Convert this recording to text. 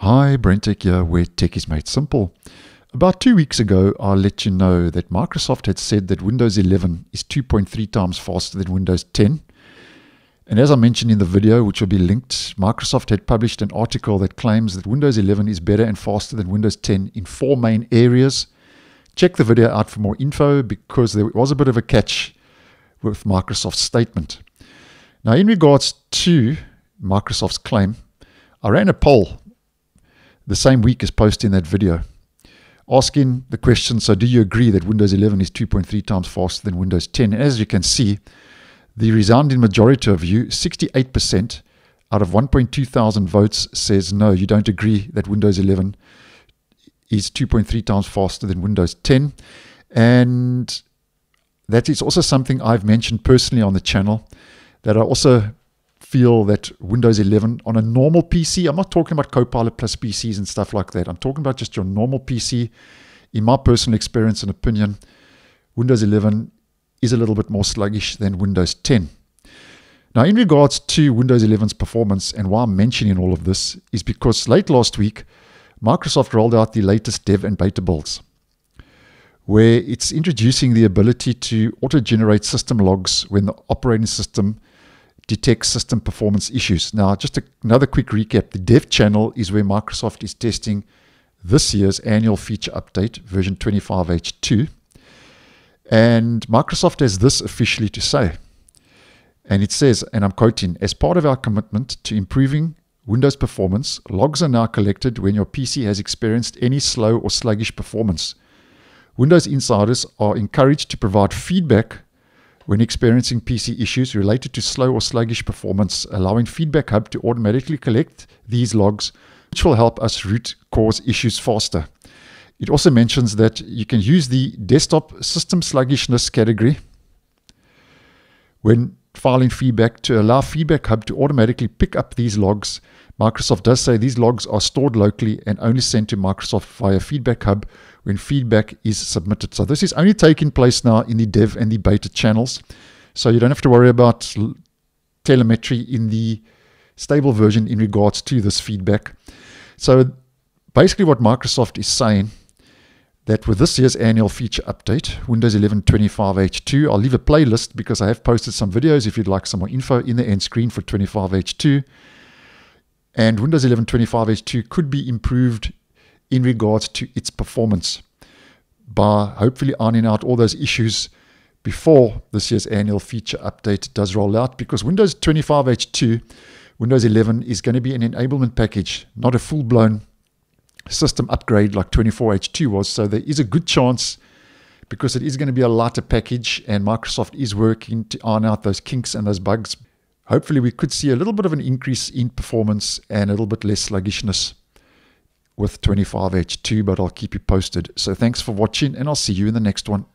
Hi, BrenTech here, where tech is made simple. About two weeks ago, I let you know that Microsoft had said that Windows 11 is 2.3 times faster than Windows 10. And as I mentioned in the video, which will be linked, Microsoft had published an article that claims that Windows 11 is better and faster than Windows 10 in four main areas. Check the video out for more info because there was a bit of a catch with Microsoft's statement. Now, in regards to Microsoft's claim, I ran a poll the same week as posting that video, asking the question so, do you agree that Windows 11 is 2.3 times faster than Windows 10? As you can see, the resounding majority of you, 68% out of 1.2 thousand votes, says no, you don't agree that Windows 11 is 2.3 times faster than Windows 10. And that is also something I've mentioned personally on the channel that I also feel that Windows 11 on a normal PC, I'm not talking about Copilot Plus PCs and stuff like that. I'm talking about just your normal PC. In my personal experience and opinion, Windows 11 is a little bit more sluggish than Windows 10. Now, in regards to Windows 11's performance, and why I'm mentioning all of this is because late last week, Microsoft rolled out the latest dev and beta builds, where it's introducing the ability to auto generate system logs when the operating system detect system performance issues. Now, just a, another quick recap the dev channel is where Microsoft is testing this year's annual feature update, version 25H2. And Microsoft has this officially to say. And it says, and I'm quoting, as part of our commitment to improving Windows performance, logs are now collected when your PC has experienced any slow or sluggish performance. Windows insiders are encouraged to provide feedback when experiencing PC issues related to slow or sluggish performance, allowing Feedback Hub to automatically collect these logs, which will help us root cause issues faster. It also mentions that you can use the desktop system sluggishness category when filing feedback to allow Feedback Hub to automatically pick up these logs. Microsoft does say these logs are stored locally and only sent to Microsoft via Feedback Hub when feedback is submitted. So this is only taking place now in the dev and the beta channels. So you don't have to worry about telemetry in the stable version in regards to this feedback. So basically what Microsoft is saying that with this year's annual feature update, Windows 11 25H2, I'll leave a playlist because I have posted some videos if you'd like some more info in the end screen for 25H2. And Windows 11 25H2 could be improved in regards to its performance by hopefully ironing out all those issues before this year's annual feature update does roll out because Windows 25H2, Windows 11 is going to be an enablement package, not a full blown system upgrade like 24H2 was. So there is a good chance because it is going to be a lighter package and Microsoft is working to iron out those kinks and those bugs. Hopefully, we could see a little bit of an increase in performance and a little bit less sluggishness with 25H2, but I'll keep you posted. So thanks for watching, and I'll see you in the next one.